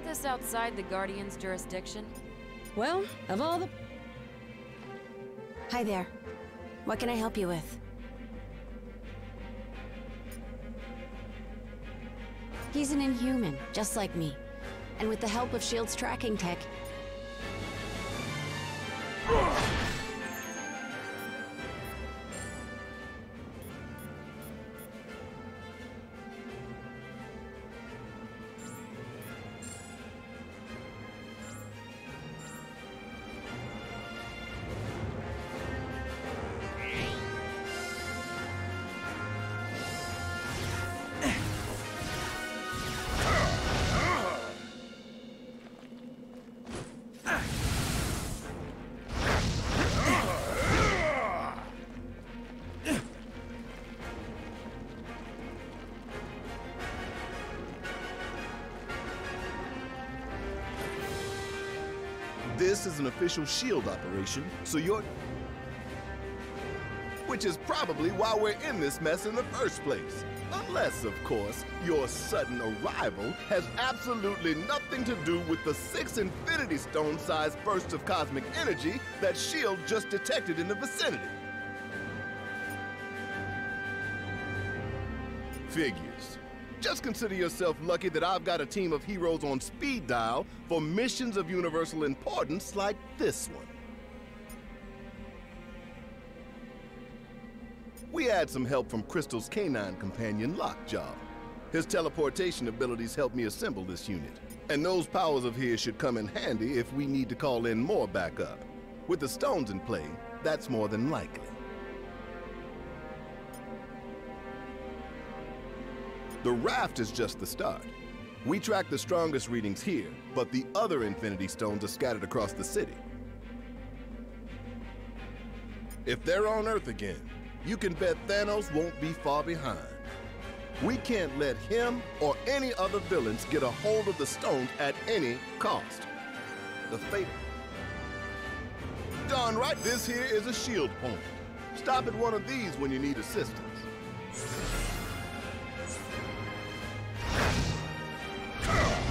Isn't this outside the Guardian's jurisdiction? Well, of all the... Hi there. What can I help you with? He's an inhuman, just like me. And with the help of S.H.I.E.L.D.'s tracking tech... official S.H.I.E.L.D. operation, so you're... Which is probably why we're in this mess in the first place. Unless, of course, your sudden arrival has absolutely nothing to do with the six Infinity Stone-sized bursts of cosmic energy that S.H.I.E.L.D. just detected in the vicinity. Figures. Just consider yourself lucky that I've got a team of heroes on speed dial for missions of universal importance like this one. We had some help from Crystal's canine companion, Lockjaw. His teleportation abilities helped me assemble this unit. And those powers of his should come in handy if we need to call in more backup. With the stones in play, that's more than likely. The raft is just the start. We track the strongest readings here, but the other Infinity Stones are scattered across the city. If they're on Earth again, you can bet Thanos won't be far behind. We can't let him or any other villains get a hold of the stones at any cost. The fate. Darn right, this here is a shield point. Stop at one of these when you need assistance. Yeah.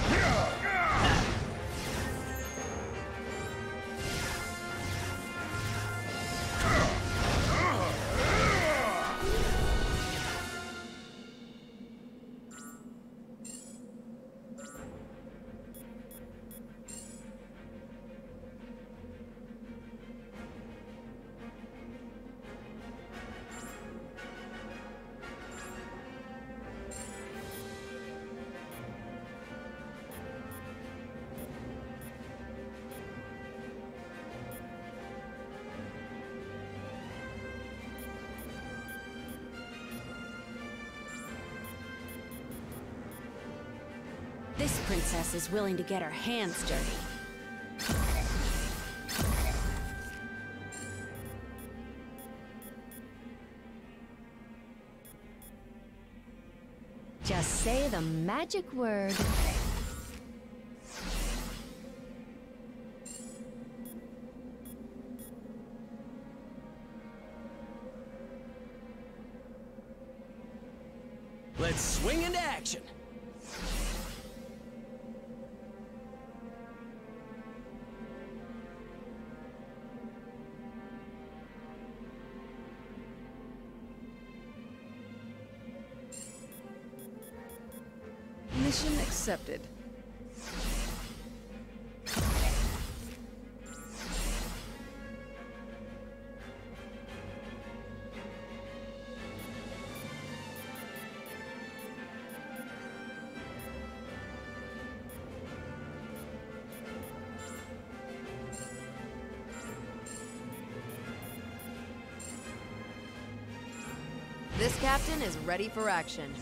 This princess is willing to get her hands dirty. Just say the magic word. Accepted. This captain is ready for action.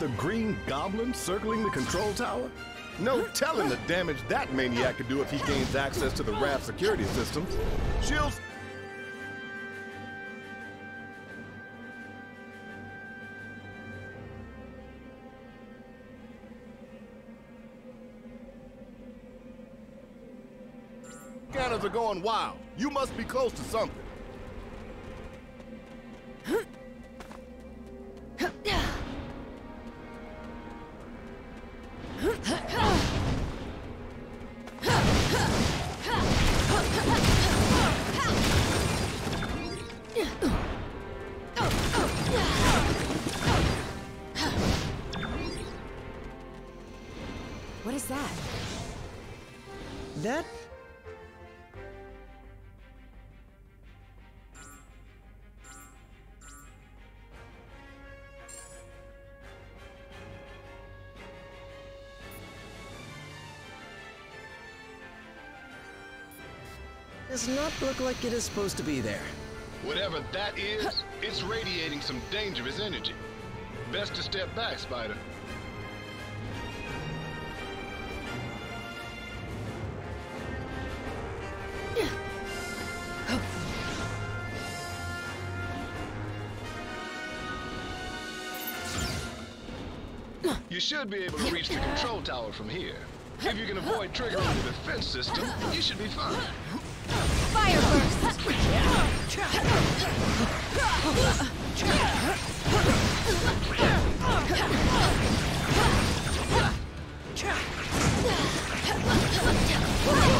The green goblin circling the control tower? No telling the damage that maniac could do if he gains access to the raft security systems. Shields. Scanners are going wild. You must be close to something. That? That does not look like it is supposed to be there. Whatever that is, it's radiating some dangerous energy. Best to step back, Spider. Should be able to reach the control tower from here. If you can avoid triggering the defense system, you should be fine. Fire burst! What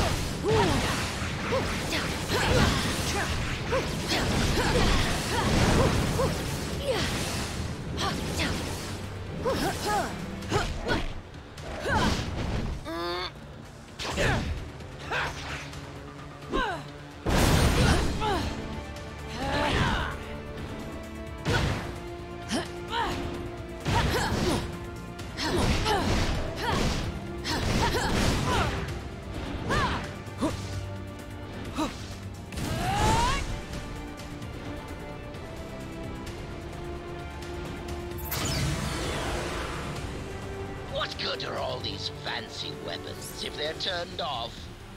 fancy weapons if they're turned off?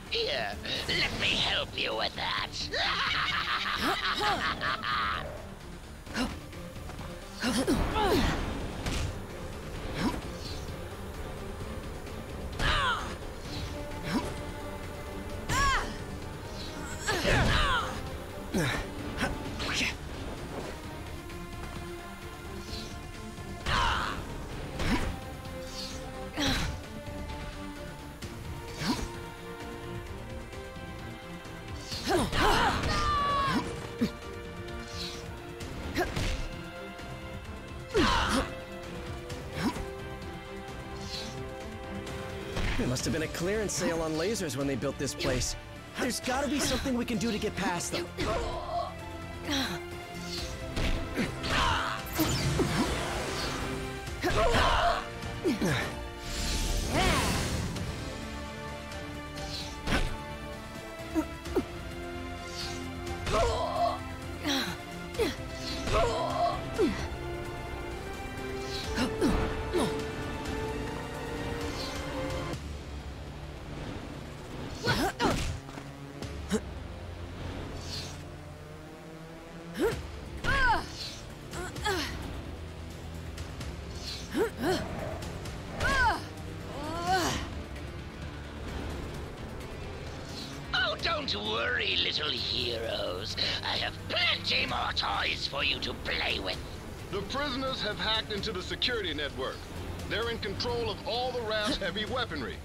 Here, let me help you with that. clearance sale on lasers when they built this place. There's gotta be something we can do to get past them. oh, don't worry, little heroes. I have plenty more toys for you to play with. The prisoners have hacked into the security network. They're in control of all the raft's heavy weaponry.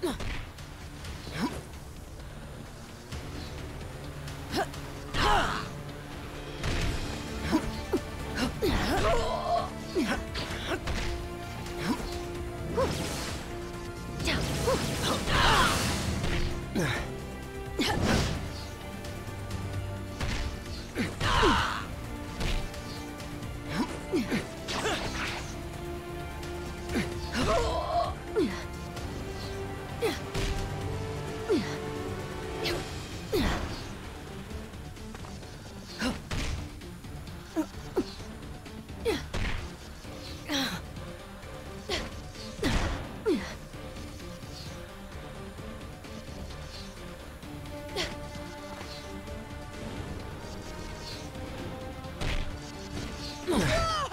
ハハハハ!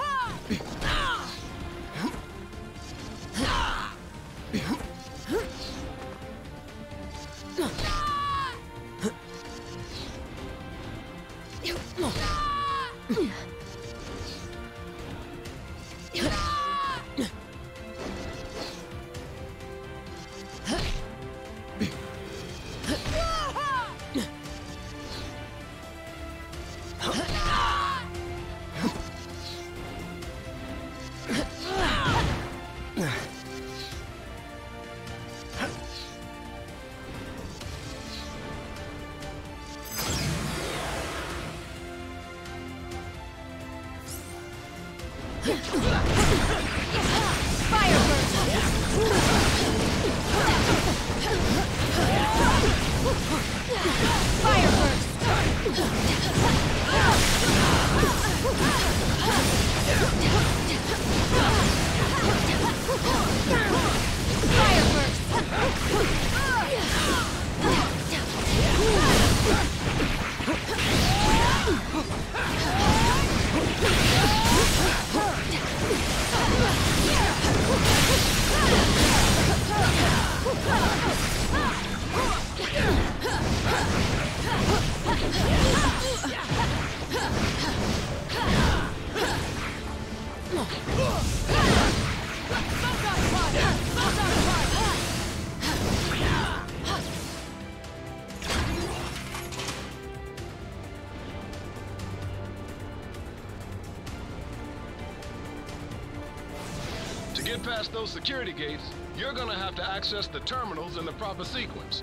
Past those security gates, you're gonna have to access the terminals in the proper sequence.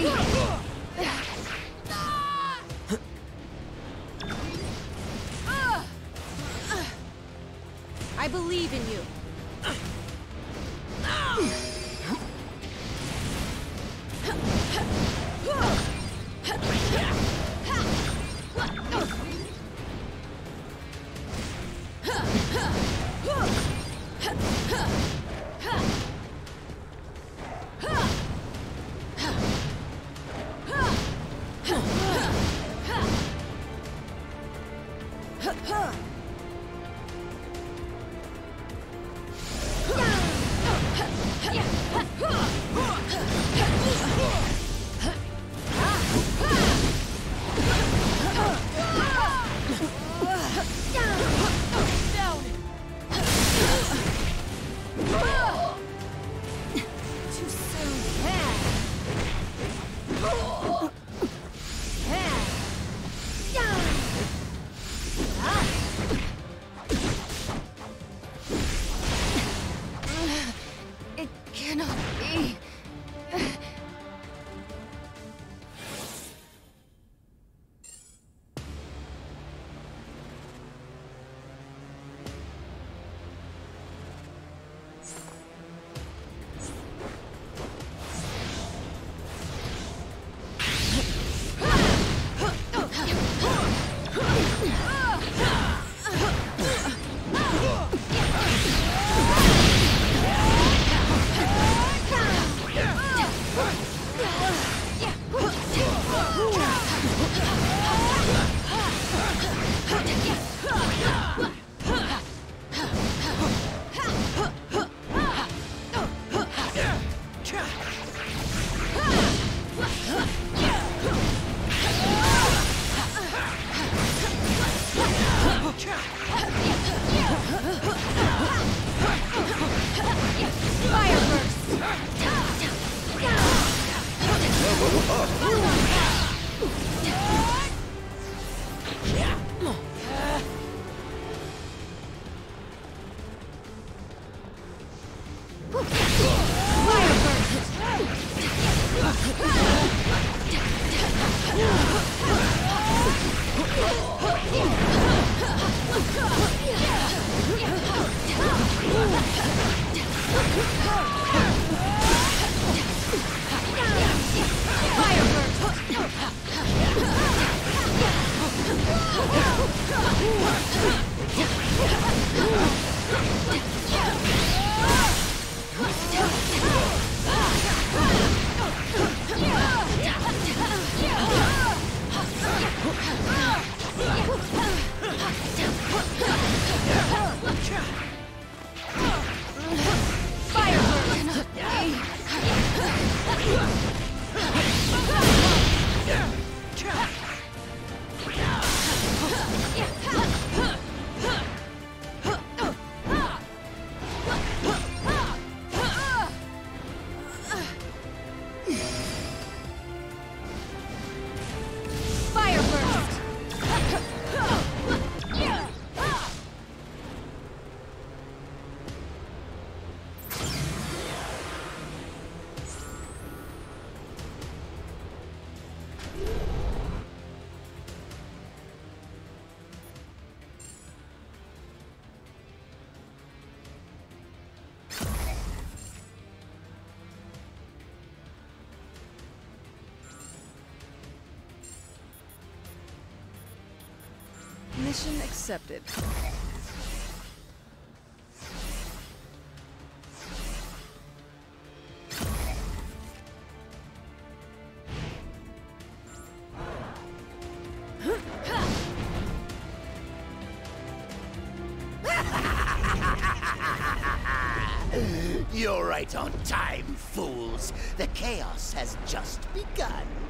I Mission accepted. You're right on time, fools. The chaos has just begun.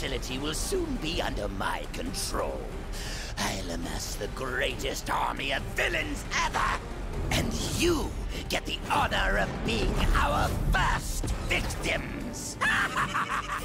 Facility will soon be under my control. I'll amass the greatest army of villains ever! And you get the honor of being our first victims!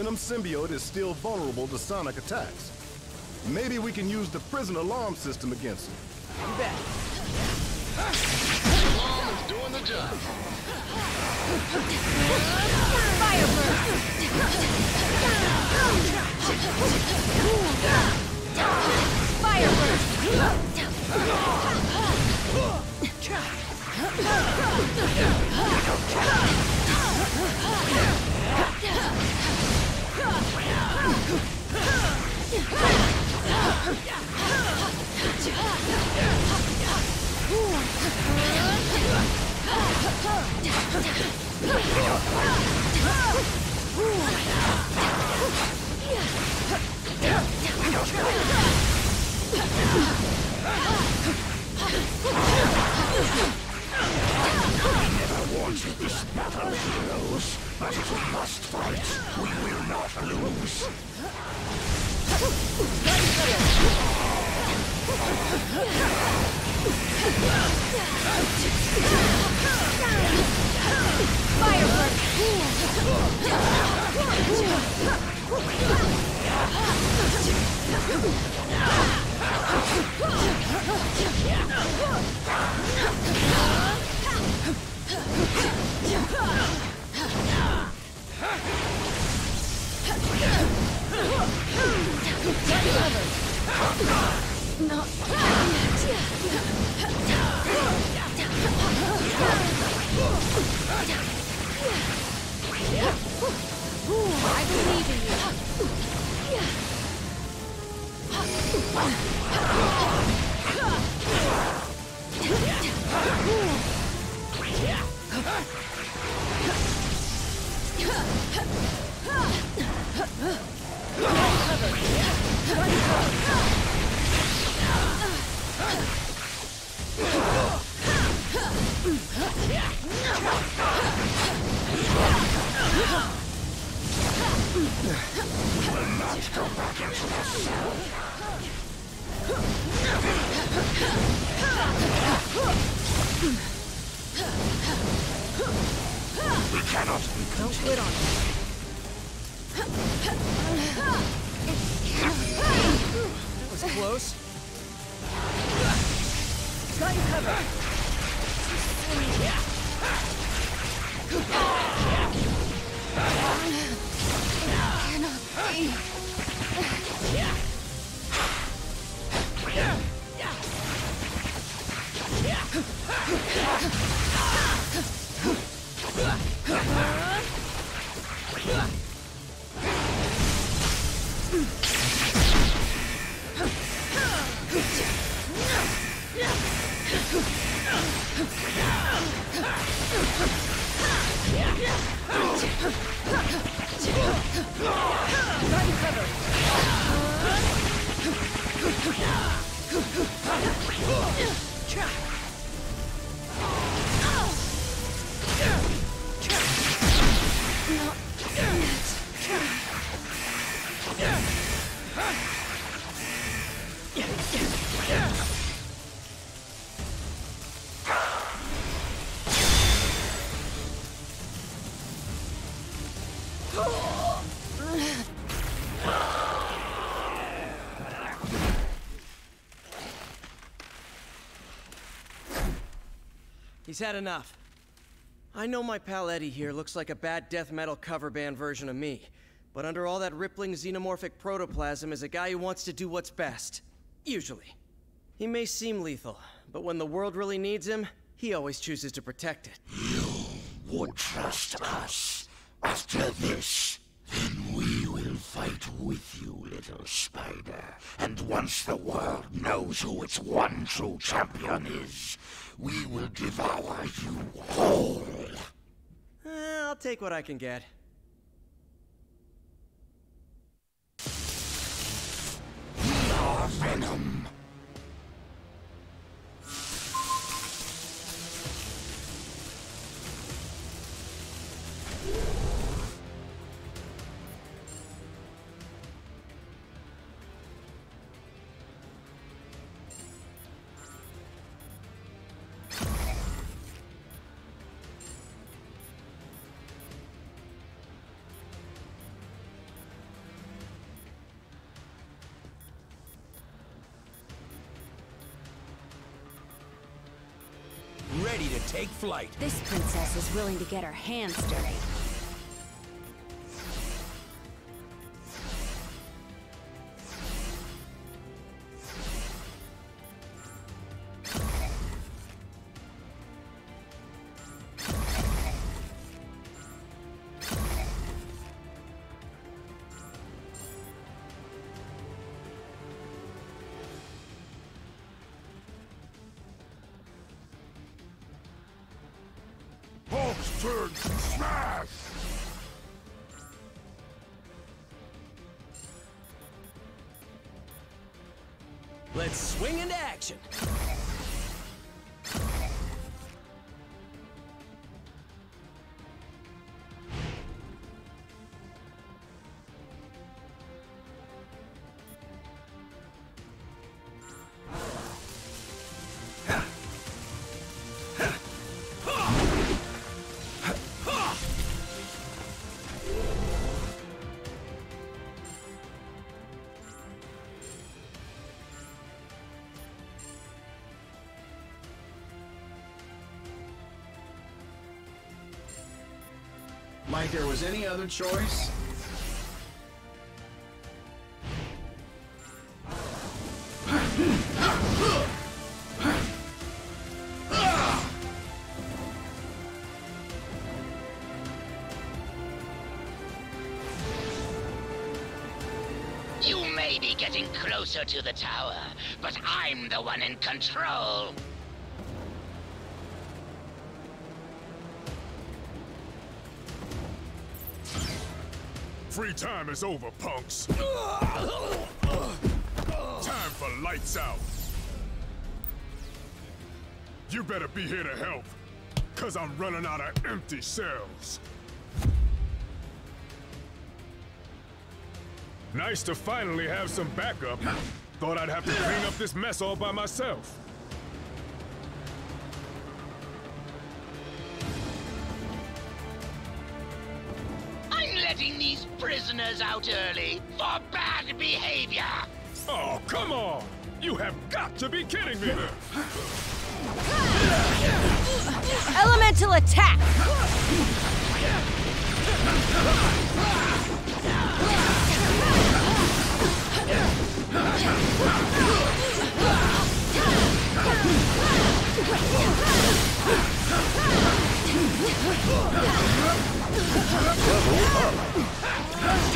Venom Symbiote is still vulnerable to sonic attacks. Maybe we can use the prison alarm system against him. Alarm is doing the job. Fire burst. But if we must fight, we will not lose. Firework! Fire burst. I believe はい! He's had enough. I know my pal Eddie here looks like a bad death metal cover band version of me, but under all that rippling xenomorphic protoplasm is a guy who wants to do what's best. Usually. He may seem lethal, but when the world really needs him, he always chooses to protect it. You would trust us. After this, then we will fight with you, little spider. And once the world knows who its one true champion is, we will devour you whole. Eh, I'll take what I can get. We are Venom. Ready to take flight. This princess is willing to get her hands dirty. Action. Like there was any other choice? You may be getting closer to the tower, but I'm the one in control. Free time is over, punks. Time for lights out. You better be here to help, cause I'm running out of empty cells. Nice to finally have some backup. Thought I'd have to clean up this mess all by myself. Prisoners out early for bad behavior. Oh, come on! You have got to be kidding me! Elemental attack! Let's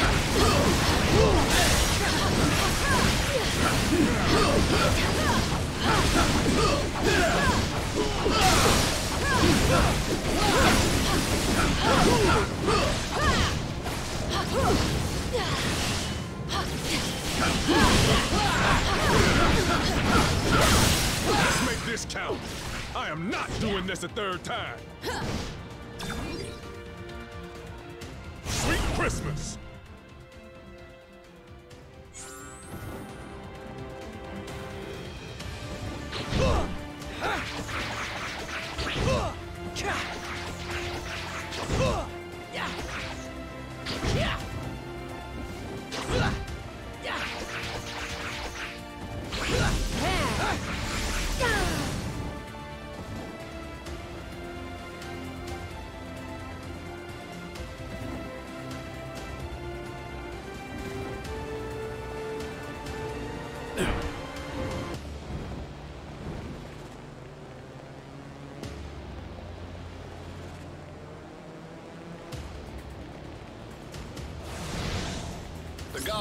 make this count. I am not doing this a third time.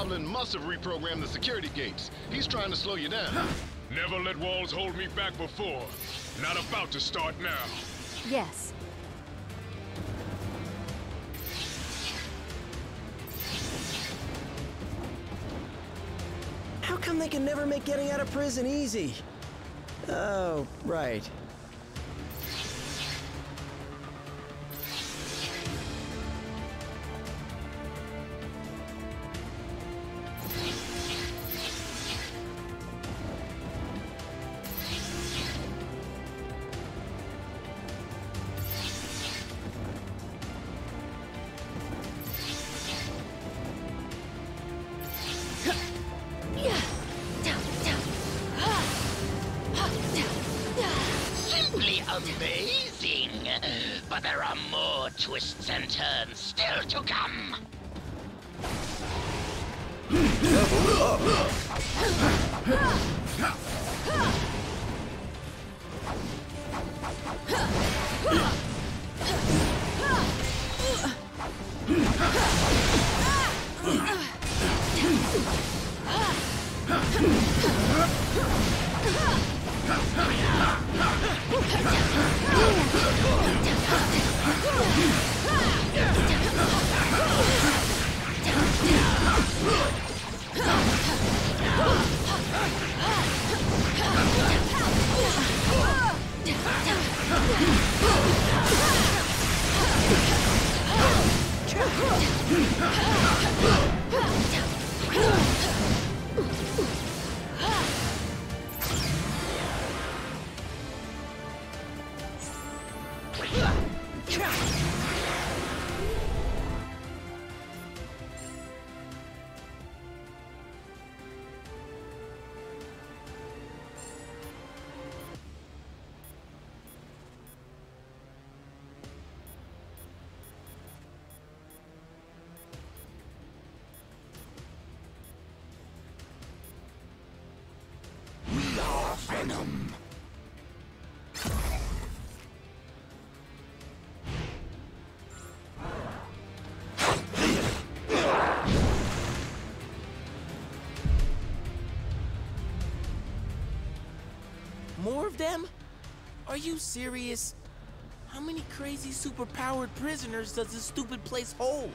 Goblin must have reprogrammed the security gates. He's trying to slow you down. Never let walls hold me back before. Not about to start now. Yes. How come they can never make getting out of prison easy? Oh, right. We of them? Are you serious? How many crazy superpowered prisoners does this stupid place hold?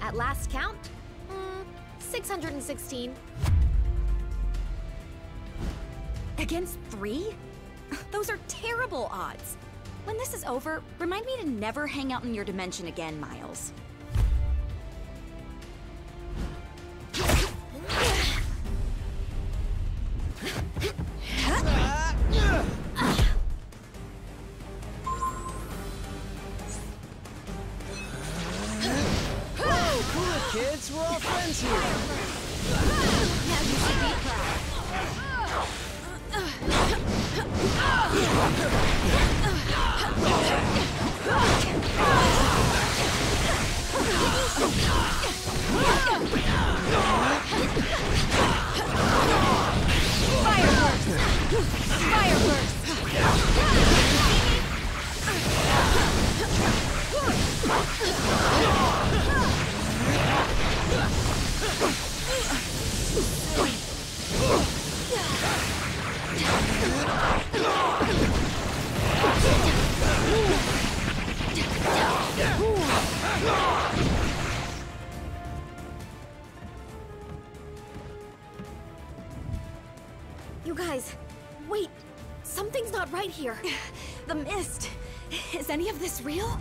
At last count, mm, 616. Against three? Those are terrible odds. When this is over, remind me to never hang out in your dimension again, Miles.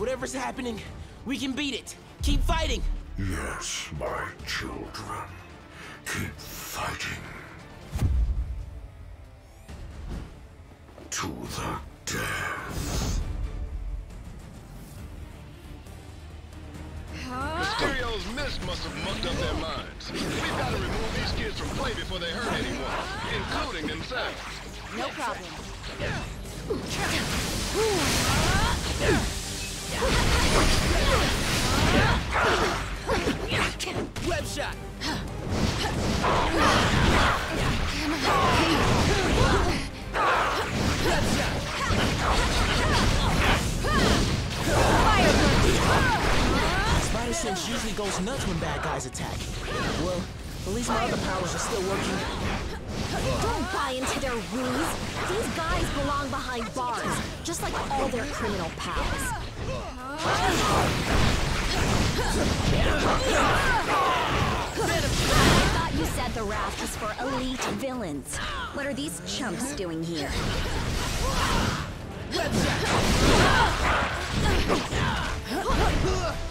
Whatever's happening, we can beat it. Usually goes nuts when bad guys attack. Well, at least my other powers are still working. Don't buy into their ruse. These guys belong behind bars, just like all their criminal pals. I thought you said the raft was for elite villains. What are these chumps doing here? Probably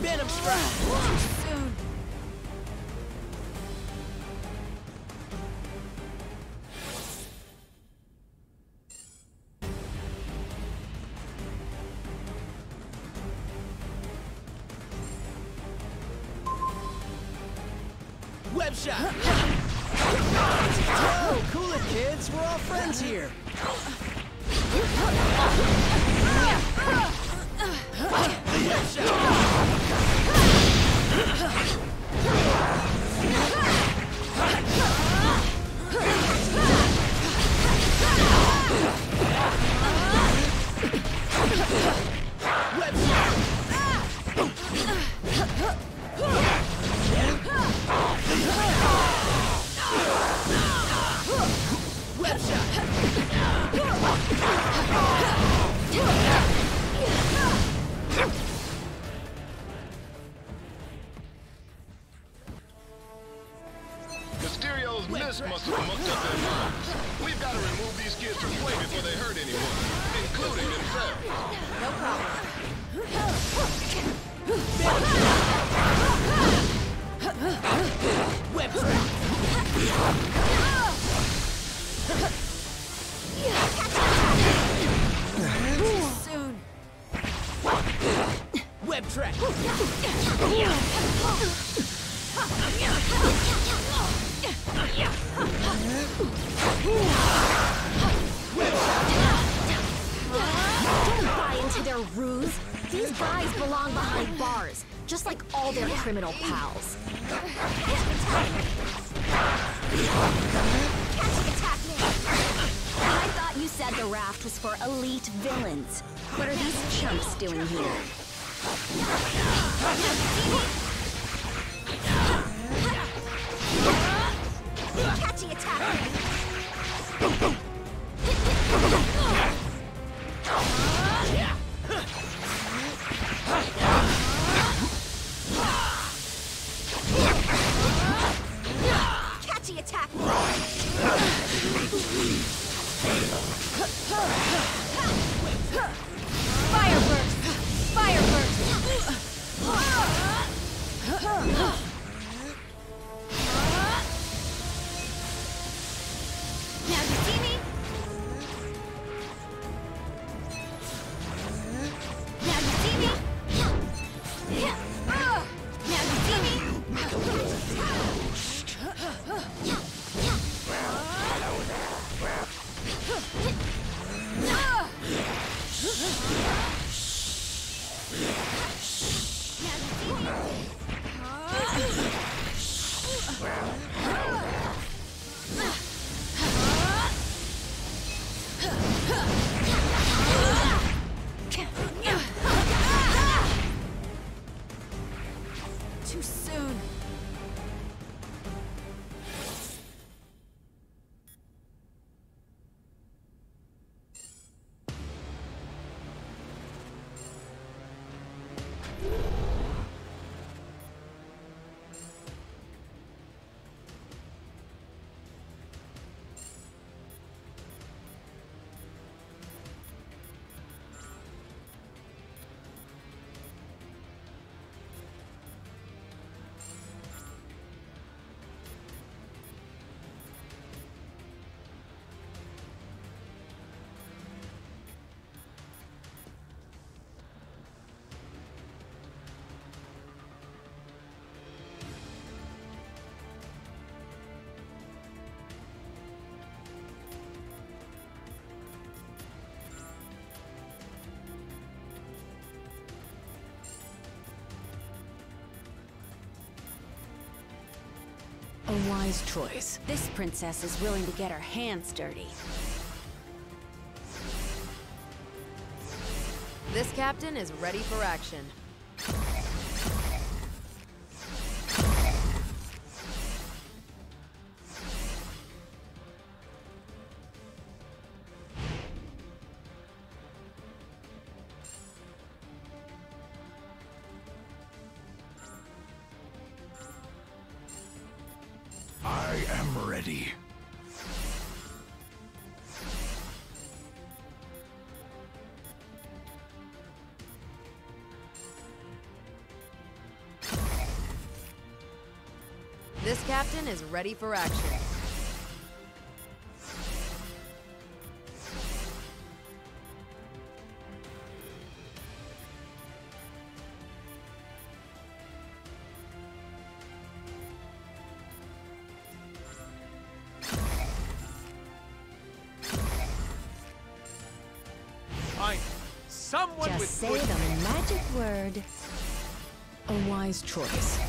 Venom strike! Web shot! Cool it, kids. We're all friends here. Web shot! Mysterio's belong behind bars, just like all their criminal pals. I thought you said the raft was for elite villains. What are these chumps doing here? Catchy attack! too soon. Wise choice. This princess is willing to get her hands dirty. This captain is ready for action. Am ready. This captain is ready for action. Wise choice.